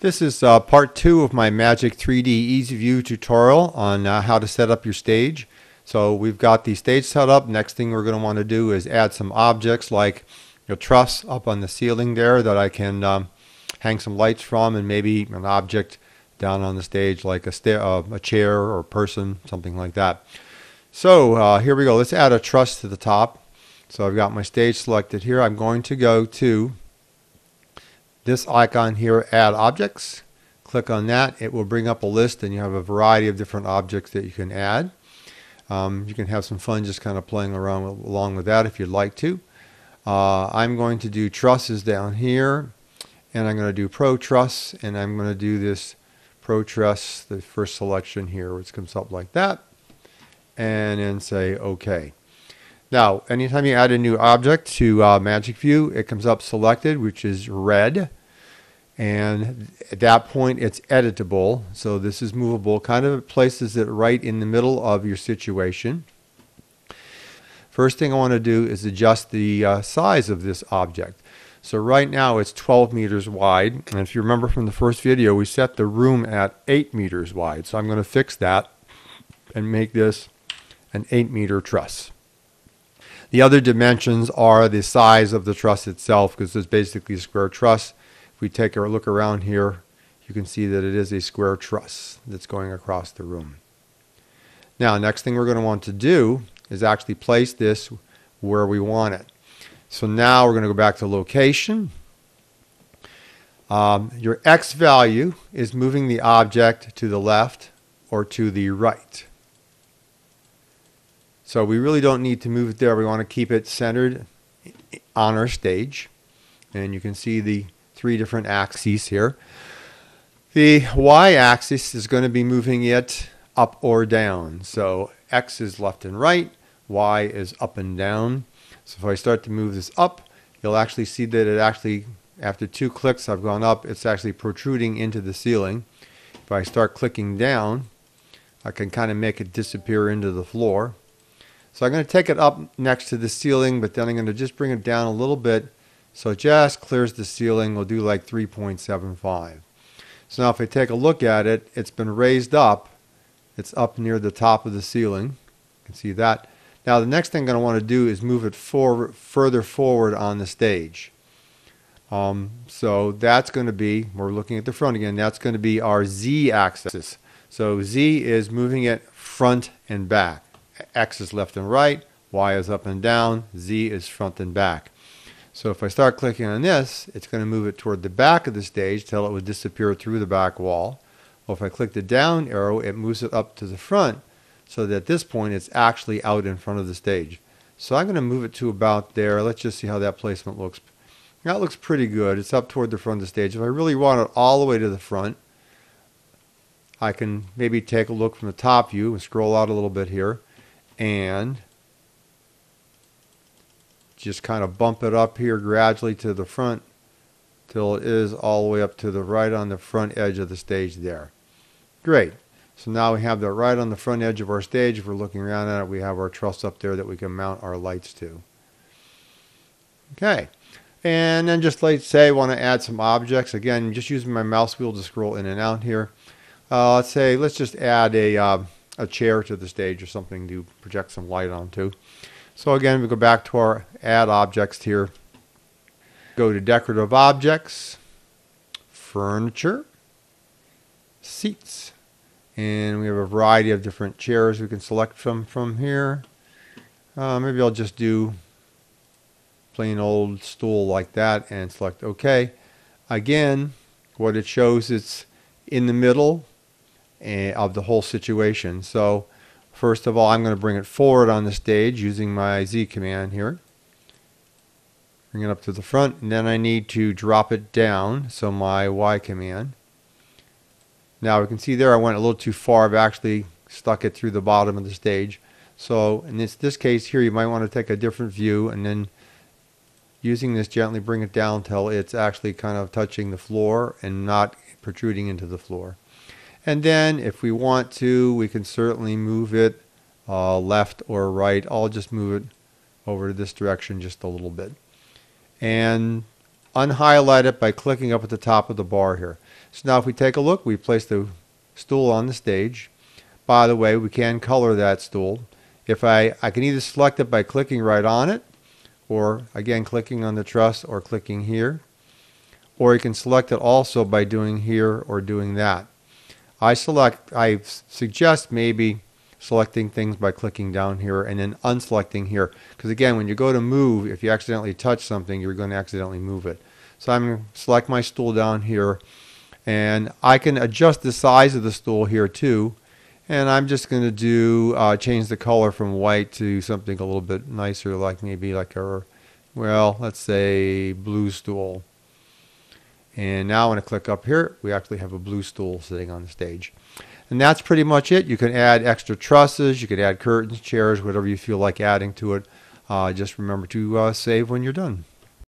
This is uh, part two of my Magic 3D Easy View tutorial on uh, how to set up your stage. So we've got the stage set up. Next thing we're going to want to do is add some objects like a truss up on the ceiling there that I can um, hang some lights from and maybe an object down on the stage like a, uh, a chair or a person, something like that. So uh, here we go. Let's add a truss to the top. So I've got my stage selected here. I'm going to go to this icon here, Add Objects. Click on that. It will bring up a list and you have a variety of different objects that you can add. Um, you can have some fun just kind of playing around with, along with that if you'd like to. Uh, I'm going to do trusses down here and I'm going to do Pro Truss and I'm going to do this Pro Truss, the first selection here, which comes up like that and then say OK. Now, anytime you add a new object to uh, Magic View, it comes up selected, which is red and at that point it's editable. So this is movable kind of places it right in the middle of your situation. First thing I want to do is adjust the uh, size of this object. So right now it's 12 meters wide. And if you remember from the first video we set the room at 8 meters wide. So I'm going to fix that and make this an 8 meter truss. The other dimensions are the size of the truss itself because it's basically a square truss if we take a look around here, you can see that it is a square truss that's going across the room. Now, next thing we're going to want to do is actually place this where we want it. So now we're going to go back to location. Um, your X value is moving the object to the left or to the right. So we really don't need to move it there. We want to keep it centered on our stage. And you can see the three different axes here. The y-axis is going to be moving it up or down. So x is left and right, y is up and down. So if I start to move this up, you'll actually see that it actually, after two clicks I've gone up, it's actually protruding into the ceiling. If I start clicking down, I can kind of make it disappear into the floor. So I'm going to take it up next to the ceiling, but then I'm going to just bring it down a little bit so it just clears the ceiling. We'll do like 3.75. So now if I take a look at it, it's been raised up. It's up near the top of the ceiling. You can see that. Now the next thing I'm going to want to do is move it further forward on the stage. Um, so that's going to be, we're looking at the front again, that's going to be our Z axis. So Z is moving it front and back. X is left and right, Y is up and down, Z is front and back. So if I start clicking on this, it's going to move it toward the back of the stage till it would disappear through the back wall. Well, if I click the down arrow, it moves it up to the front so that at this point it's actually out in front of the stage. So I'm going to move it to about there. Let's just see how that placement looks. That looks pretty good. It's up toward the front of the stage. If I really want it all the way to the front, I can maybe take a look from the top view and scroll out a little bit here and just kind of bump it up here gradually to the front till it is all the way up to the right on the front edge of the stage there. Great. So now we have that right on the front edge of our stage. If we're looking around at it, we have our truss up there that we can mount our lights to. Okay. And then just let's say I want to add some objects. Again, just using my mouse wheel to scroll in and out here. Uh, let's say, let's just add a, uh, a chair to the stage or something to project some light onto. So again, we go back to our add objects here. Go to decorative objects, furniture, seats. And we have a variety of different chairs we can select from from here. Uh, maybe I'll just do plain old stool like that and select OK. Again, what it shows it's in the middle eh, of the whole situation. So First of all, I'm going to bring it forward on the stage using my Z command here. Bring it up to the front, and then I need to drop it down, so my Y command. Now we can see there I went a little too far. I've actually stuck it through the bottom of the stage. So in this, this case here, you might want to take a different view and then using this gently bring it down until it's actually kind of touching the floor and not protruding into the floor. And then if we want to, we can certainly move it uh, left or right. I'll just move it over to this direction just a little bit. And unhighlight it by clicking up at the top of the bar here. So now if we take a look, we place the stool on the stage. By the way, we can color that stool. If I, I can either select it by clicking right on it, or again clicking on the truss or clicking here. Or you can select it also by doing here or doing that. I select, I suggest maybe selecting things by clicking down here and then unselecting here. Because again, when you go to move, if you accidentally touch something, you're going to accidentally move it. So I'm going to select my stool down here and I can adjust the size of the stool here too. And I'm just going to do uh, change the color from white to something a little bit nicer, like maybe like a, well, let's say blue stool. And now when I click up here, we actually have a blue stool sitting on the stage. And that's pretty much it. You can add extra trusses, you can add curtains, chairs, whatever you feel like adding to it. Uh, just remember to uh, save when you're done.